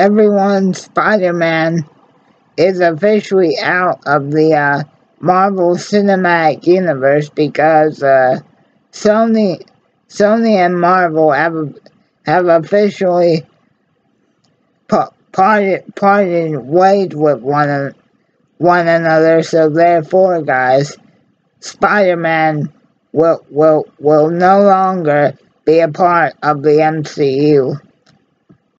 everyone Spider-Man is officially out of the uh, Marvel Cinematic Universe because uh, Sony, Sony and Marvel have have officially parted parted ways with one one another. So therefore, guys, Spider-Man will will will no longer be a part of the MCU.